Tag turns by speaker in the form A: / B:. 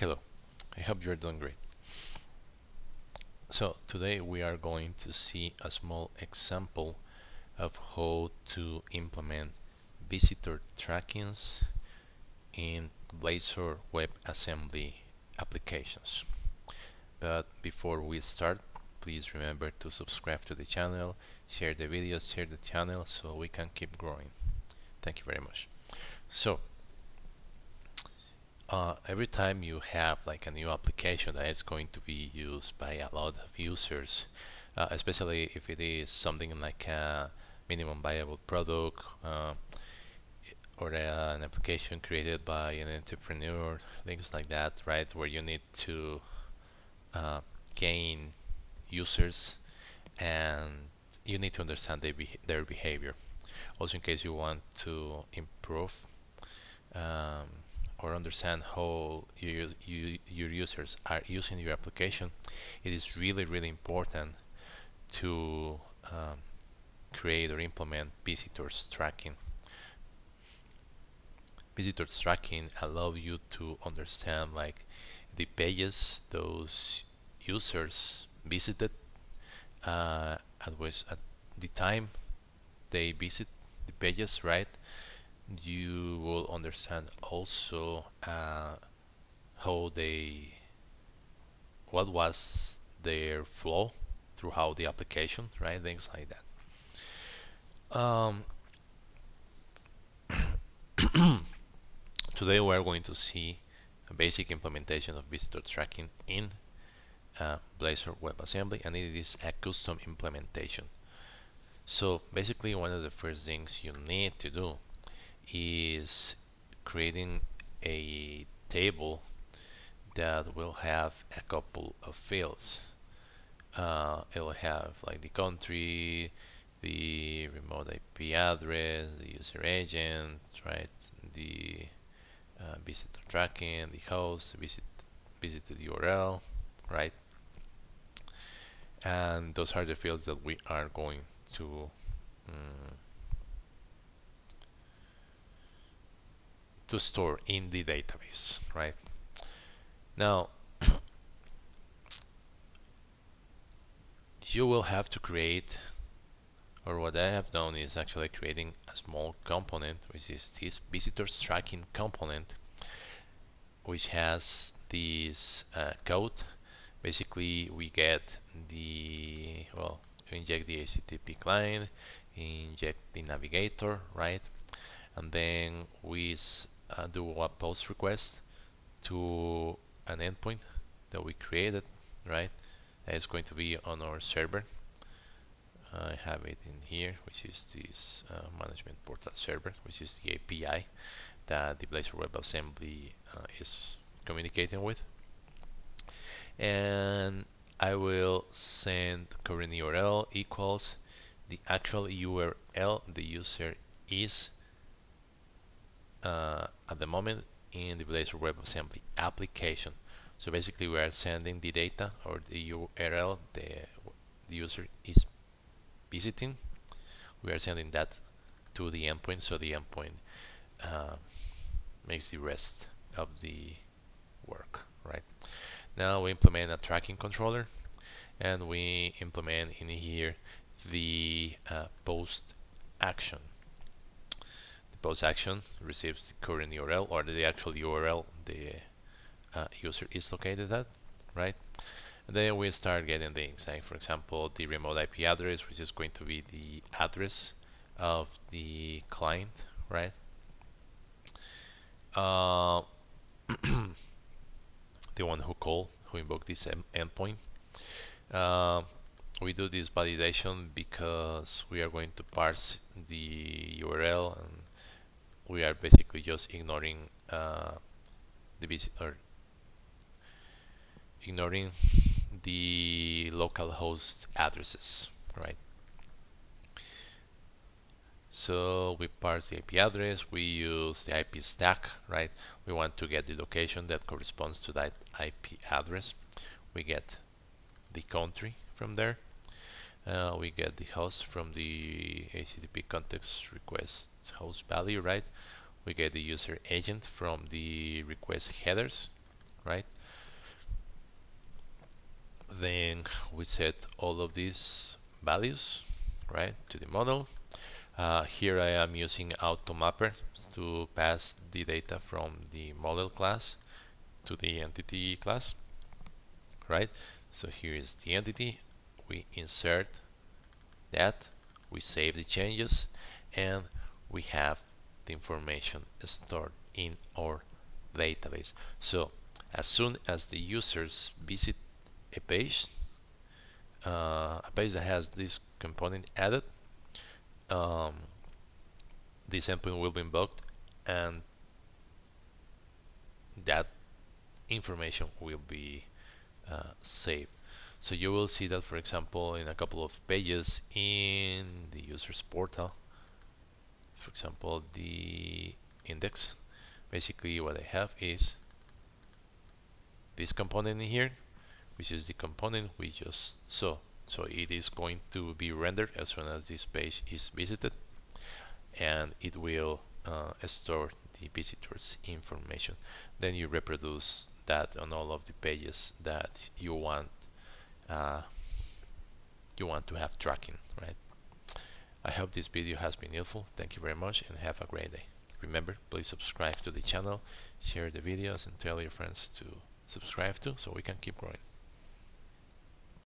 A: Hello, I hope you're doing great. So today we are going to see a small example of how to implement visitor trackings in Blazor WebAssembly applications. But before we start, please remember to subscribe to the channel, share the videos, share the channel so we can keep growing. Thank you very much. So uh, every time you have like a new application that is going to be used by a lot of users, uh, especially if it is something like a minimum viable product uh, or an application created by an entrepreneur, things like that, right? Where you need to uh, gain users and you need to understand their, their behavior. Also, in case you want to improve. Um, or understand how your, you, your users are using your application, it is really, really important to um, create or implement visitors tracking. Visitors tracking allow you to understand like the pages those users visited uh, at which at the time they visit the pages, right? You will understand also uh, how they what was their flow throughout the application right? Things like that. Um, today we are going to see a basic implementation of visitor tracking in uh, Blazor WebAssembly and it is a custom implementation. So basically one of the first things you need to do is creating a table that will have a couple of fields. Uh, it'll have like the country, the remote IP address, the user agent, right? The uh, visitor tracking, the host, visit visited URL, right? And those are the fields that we are going to um, to store in the database, right? Now, you will have to create, or what I have done is actually creating a small component, which is this visitors tracking component, which has this uh, code. Basically, we get the, well, inject the HTTP client, inject the navigator, right? And then we uh, do a post request to an endpoint that we created, right? That is going to be on our server. I have it in here, which is this uh, management portal server, which is the API that the Blazor WebAssembly uh, is communicating with. And I will send current URL equals the actual URL the user is uh, at the moment in the Blazor WebAssembly application. So basically we are sending the data or the URL the, the user is visiting. We are sending that to the endpoint so the endpoint uh, makes the rest of the work, right? Now we implement a tracking controller and we implement in here the uh, post action post action receives the current URL or the actual URL the uh, user is located at, right? And then we start getting things like, for example, the remote IP address, which is going to be the address of the client, right? Uh, the one who called, who invoked this endpoint. Uh, we do this validation because we are going to parse the URL and we are basically just ignoring uh, the visit or ignoring the local host addresses, right? So we parse the IP address, we use the IP stack, right? We want to get the location that corresponds to that IP address. We get the country from there. Uh, we get the host from the HTTP context request host value, right? We get the user agent from the request headers, right? Then we set all of these values right to the model. Uh, here I am using AutoMapper to pass the data from the model class to the entity class right? So here is the entity we insert that we save the changes and we have the information stored in our database. So as soon as the users visit a page uh, a page that has this component added um, this endpoint will be invoked and that information will be uh, saved so you will see that for example in a couple of pages in the users portal. For example the index. Basically what I have is this component in here which is the component we just saw. So it is going to be rendered as soon as this page is visited and it will uh, store the visitors information. Then you reproduce that on all of the pages that you want uh, you want to have tracking right? I hope this video has been helpful. Thank you very much and have a great day. Remember please subscribe to the channel share the videos and tell your friends to subscribe to so we can keep growing